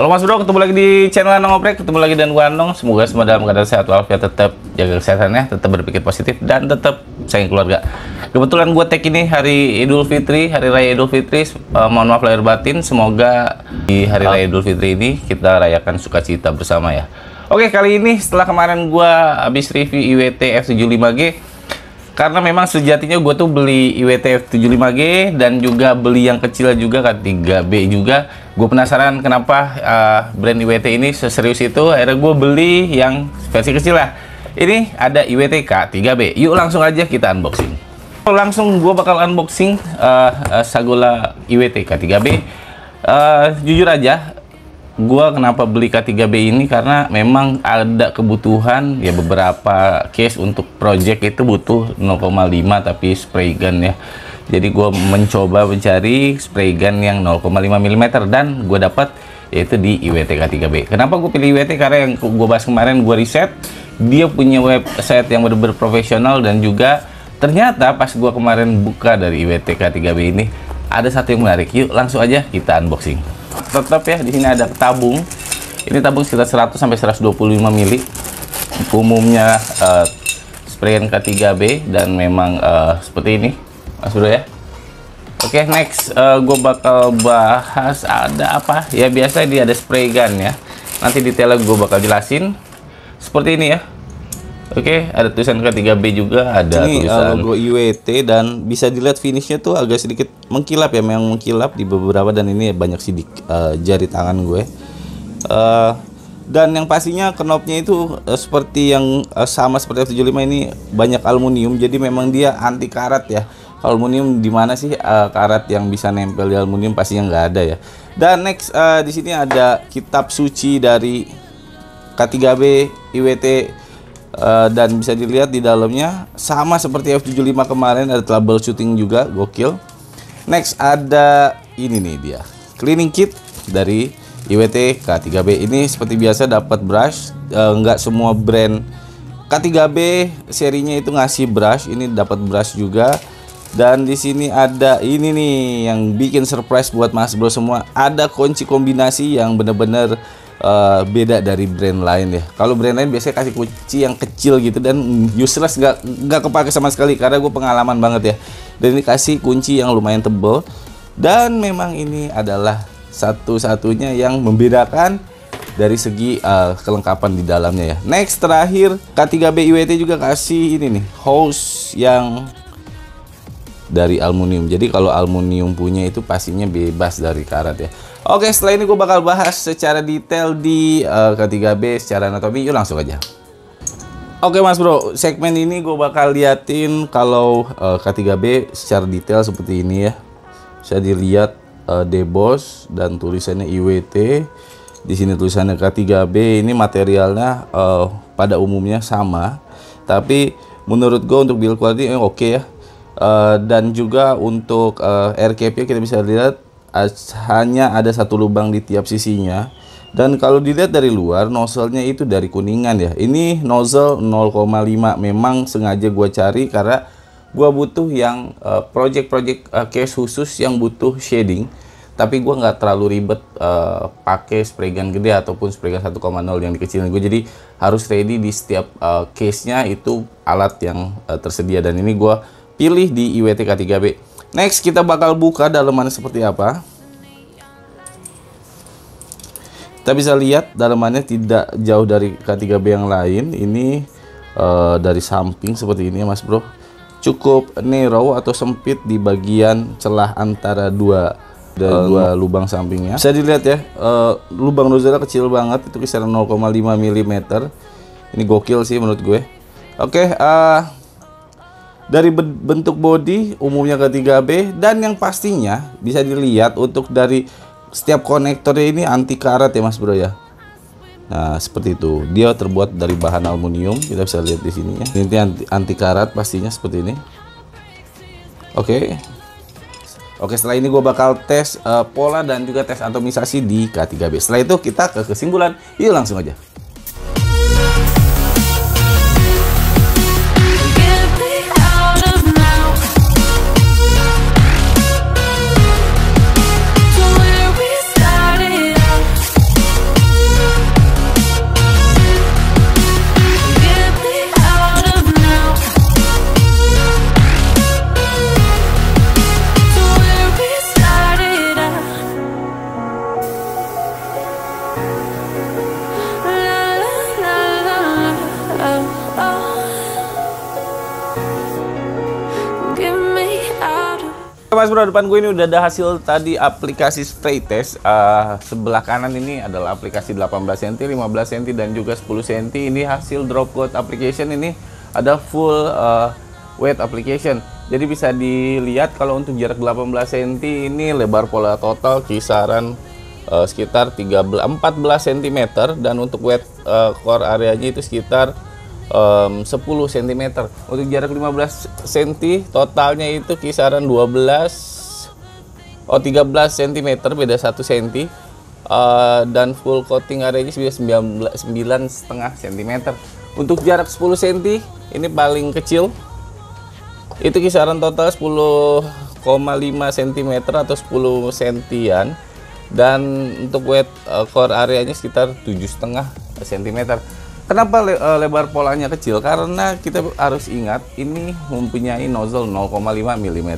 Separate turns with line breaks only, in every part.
Halo Mas Bro, ketemu lagi di channel Anong Oprek, ketemu lagi dengan gua Anong. Semoga semua dalam keadaan sehat walafiat, tetap jaga kesehatannya, tetap berpikir positif dan tetap sayang keluarga. Kebetulan gua tag ini hari Idul Fitri, hari raya Idul Fitri. Uh, mohon maaf lahir batin, semoga di hari raya Idul Fitri ini kita rayakan sukacita bersama ya. Oke, kali ini setelah kemarin gua habis review IWT F75G, karena memang sejatinya gue tuh beli IWTF 75G dan juga beli yang kecil juga kan 3B juga gue penasaran kenapa uh, brand IWT ini seserius itu akhirnya gue beli yang versi kecil lah. Ini ada IWTK 3B yuk langsung aja kita unboxing. Langsung gue bakal unboxing uh, uh, Sagola IWTK 3B uh, jujur aja gua kenapa beli K3B ini? Karena memang ada kebutuhan ya beberapa case untuk project itu butuh 0,5 tapi spray gun ya jadi gua mencoba mencari spray gun yang 0,5 mm dan gua dapat yaitu di IWT K3B kenapa gue pilih IWT karena yang gue bahas kemarin gue riset dia punya website yang benar-benar profesional dan juga ternyata pas gua kemarin buka dari IWT K3B ini ada satu yang menarik. Yuk langsung aja kita unboxing. Tetap ya di sini ada tabung. Ini tabung sekitar 100 sampai 125 mili. Umumnya uh, sprayan K3B dan memang uh, seperti ini Mas Bro ya. Oke okay, next uh, eh, gue bakal bahas ada apa? Ya biasa dia ada spray gun ya. Nanti detailnya gue bakal jelasin. Seperti ini ya. Oke, okay, ada tulisan K3B juga, ada
ini
tulisan
logo IWT dan bisa dilihat finishnya tuh agak sedikit mengkilap ya, memang mengkilap di beberapa dan ini banyak sidik uh, jari tangan gue. Uh, dan yang pastinya knopnya itu uh, seperti yang uh, sama seperti F75 ini banyak aluminium, jadi memang dia anti karat ya. Aluminium di mana sih uh, karat yang bisa nempel di aluminium? Pastinya nggak ada ya. Dan next uh, di sini ada kitab suci dari K3B IWT Uh, dan bisa dilihat di dalamnya sama seperti F75 kemarin ada troubleshooting juga gokil. Next ada ini nih dia cleaning kit dari IWT K3B ini seperti biasa dapat brush uh, nggak semua brand K3B serinya itu ngasih brush ini dapat brush juga dan di sini ada ini nih yang bikin surprise buat Mas Bro semua ada kunci kombinasi yang bener-bener uh, beda dari brand lain ya. Kalau brand lain biasanya kasih kunci yang kecil gitu dan useless nggak nggak kepake sama sekali karena gue pengalaman banget ya. Dan ini kasih kunci yang lumayan tebel dan memang ini adalah satu-satunya yang membedakan dari segi uh, kelengkapan di dalamnya ya. Next terakhir K3B IWT juga kasih ini nih hose yang dari aluminium. Jadi kalau aluminium punya itu pastinya bebas dari karat ya. Oke, setelah ini gue bakal bahas secara detail di uh, K3B secara anatomi. Yuk langsung aja. Oke mas bro, segmen ini gue bakal liatin kalau uh, K3B secara detail seperti ini ya. Bisa dilihat uh, debos dan tulisannya IWT. Di sini tulisannya K3B. Ini materialnya uh, pada umumnya sama, tapi menurut gue untuk build quality eh, oke okay ya Uh, dan juga untuk uh, air cap kita bisa lihat hanya ada satu lubang di tiap sisinya. Dan kalau dilihat dari luar nozzle-nya itu dari kuningan ya. Ini nozzle 0,5 memang sengaja gue cari karena gue butuh yang uh, project-project uh, case khusus yang butuh shading. Tapi gue nggak terlalu ribet uh, pakai spray gun gede ataupun spray gun 1,0 yang dikecilin. Gue jadi harus ready di setiap uh, case-nya itu alat yang uh, tersedia. Dan ini gue pilih di IWT K3B. Next kita bakal buka dalamannya seperti apa. Kita bisa lihat dalamannya tidak jauh dari K3B yang lain. Ini uh, dari samping seperti ini ya Mas Bro. Cukup narrow atau sempit di bagian celah antara dua dari uh, dua lubang sampingnya. Bisa dilihat ya, uh, lubang nozzle kecil banget, itu kisaran 0,5 mm. Ini gokil sih menurut gue. Oke, okay, uh, dari bentuk body umumnya ke 3B dan yang pastinya bisa dilihat untuk dari setiap konektornya ini anti karat ya Mas Bro ya. Nah, seperti itu. Dia terbuat dari bahan aluminium. Kita bisa lihat di sini ya. Ini anti, anti karat pastinya seperti ini. Oke. Oke, setelah ini gue bakal tes uh, pola dan juga tes atomisasi di K3B. Setelah itu kita ke kesimpulan. Yuk langsung aja. Mas bro, depan gue ini udah ada hasil tadi aplikasi spray test. Uh, sebelah kanan ini adalah aplikasi 18 cm, 15 cm dan juga 10 cm. Ini hasil drop code application ini ada full uh, weight application. Jadi bisa dilihat kalau untuk jarak 18 cm ini lebar pola total kisaran uh, sekitar 13 14 cm dan untuk weight uh, core areanya itu sekitar um, 10 cm. Untuk jarak 15 cm totalnya itu kisaran 12 oh 13 cm beda 1 cm. Uh, dan full coating areanya sudah 9 setengah cm. Untuk jarak 10 cm ini paling kecil itu kisaran total 10,5 cm atau 10 sentian dan untuk weight uh, core areanya sekitar 7,5 cm Kenapa le uh, lebar polanya kecil? Karena kita harus ingat ini mempunyai nozzle 0,5 mm.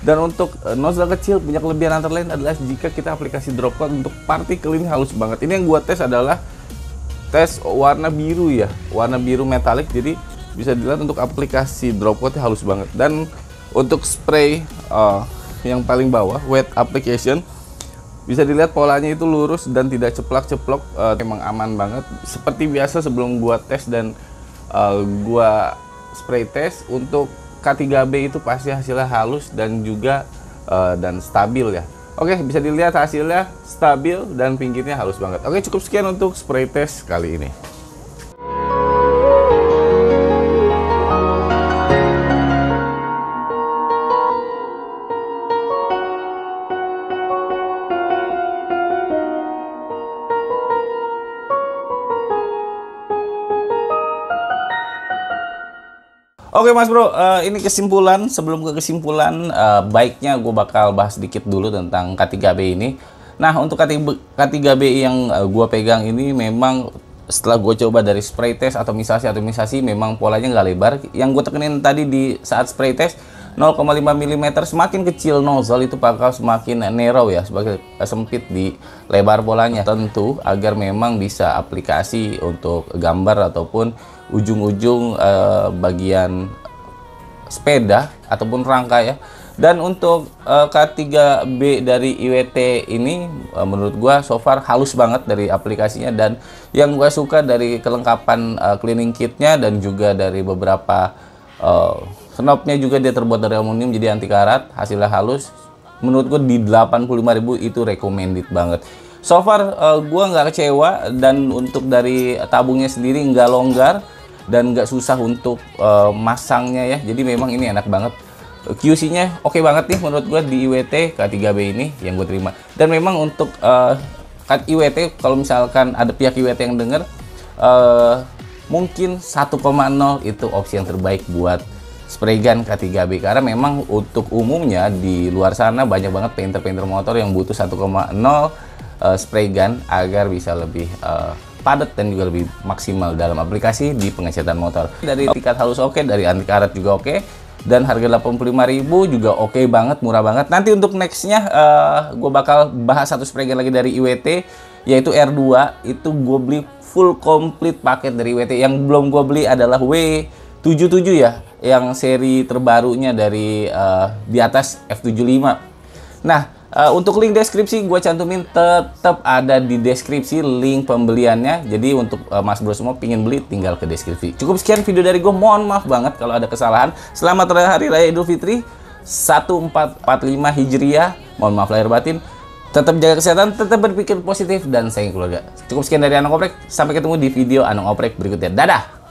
Dan untuk uh, nozzle kecil punya kelebihan antara lain adalah jika kita aplikasi drop cloud untuk partikel ini halus banget. Ini yang gua tes adalah tes warna biru ya, warna biru metalik. Jadi bisa dilihat untuk aplikasi drop cloud halus banget. Dan untuk spray uh, yang paling bawah, wet application bisa dilihat polanya itu lurus dan tidak ceplak-ceplok uh, emang aman banget. Seperti biasa sebelum gua tes dan uh, gua spray test untuk K3B itu pasti hasilnya halus dan juga uh, dan stabil ya. Oke bisa dilihat hasilnya stabil dan pinggirnya halus banget. Oke cukup sekian untuk spray test kali ini Oke Mas Bro, uh, ini kesimpulan. Sebelum ke kesimpulan, uh, baiknya gue bakal bahas sedikit dulu tentang K3B ini. Nah, untuk K3B yang eh, gue pegang ini memang setelah gue coba dari spray test atomisasi atomisasi memang polanya nggak lebar. Yang gue tekenin tadi di saat spray test 0,5 mm semakin kecil nozzle itu bakal semakin narrow ya, sebagai sempit di lebar polanya. Tentu agar memang bisa aplikasi untuk gambar ataupun ujung-ujung uh, bagian sepeda ataupun rangka ya. Dan untuk uh, K3B dari IWT ini uh, menurut gua so far halus banget dari aplikasinya dan yang gua suka dari kelengkapan uh, cleaning kitnya dan juga dari beberapa uh, knobnya juga dia terbuat dari aluminium jadi anti karat, hasilnya halus. Menurut gua di 85.000 itu recommended banget. So far uh, gua nggak kecewa dan untuk dari tabungnya sendiri nggak longgar dan nggak susah untuk uh, masangnya ya jadi memang ini enak banget QC-nya oke okay banget nih menurut gue di IWT K3B ini yang gue terima dan memang untuk uh, IWT kalau misalkan ada pihak IWT yang denger uh, mungkin 1,0 itu opsi yang terbaik buat spray gun K3B karena memang untuk umumnya di luar sana banyak banget painter-painter motor yang butuh 1,0 uh, spray gun agar bisa lebih uh, padat dan juga lebih maksimal dalam aplikasi di pengecatan motor. Dari tingkat halus oke, okay, dari anti karat juga oke. Okay, dan harga 85.000 juga oke okay banget, murah banget. Nanti untuk nextnya uh, eh, gue bakal bahas satu spray lagi dari IWT yaitu R2 itu gue beli full complete paket dari IWT. Yang belum gue beli adalah W77 ya, yang seri terbarunya dari uh, di atas F75. Nah, Uh, untuk link deskripsi gue cantumin tetap ada di deskripsi link pembeliannya. Jadi untuk uh, Mas Bro semua pingin beli tinggal ke deskripsi. Cukup sekian video dari gue. Mohon maaf banget kalau ada kesalahan. Selamat hari raya Idul Fitri 1445 Hijriah. Mohon maaf lahir batin. Tetap jaga kesehatan, tetap berpikir positif dan sayang keluarga. Cukup sekian dari Anong Oprek. Sampai ketemu di video Anong Oprek berikutnya. Dadah.